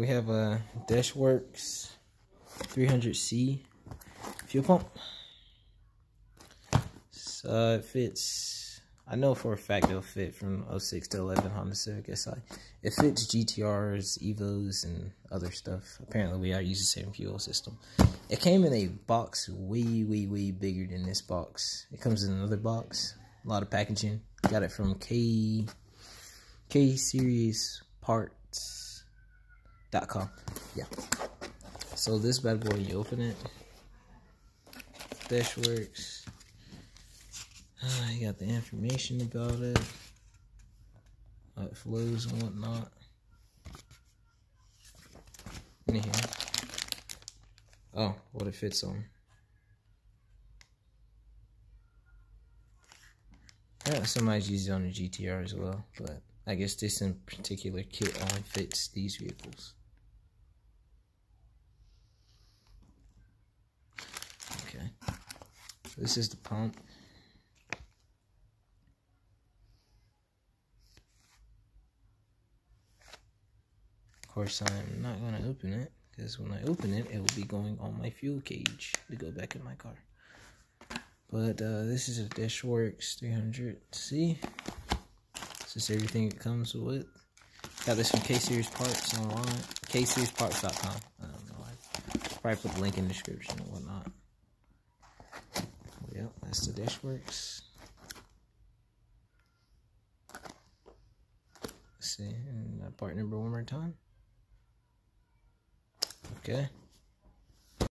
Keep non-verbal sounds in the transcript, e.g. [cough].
We have a DeatschWerks 300C fuel pump. So it fits, I know for a fact it'll fit from 06 to 11 Honda Civic Si. It fits GTRs, Evos, and other stuff. Apparently we are using the same fuel system. It came in a box way, way, way bigger than this box. It comes in another box. A lot of packaging. Got it from K K Series Parts Yeah. So this bad boy, you open it. DeatschWerks. Uh, [sighs] you got the information about it. How it flows and whatnot. Anyhow. Oh, what it fits on. Yeah, somebody's used it on a GTR as well, but I guess this in particular kit only fits these vehicles. This is the pump. Of course, I'm not going to open it because when I open it, it will be going on my fuel cage to go back in my car. But uh, this is a DeatschWerks 300C. This is everything it comes with. Got this from K-Series Parts online. KSeriesParts.com. I don't know. I probably put the link in the description and whatnot. That's the DeatschWerks. Let's see, and that part number one more time. Okay.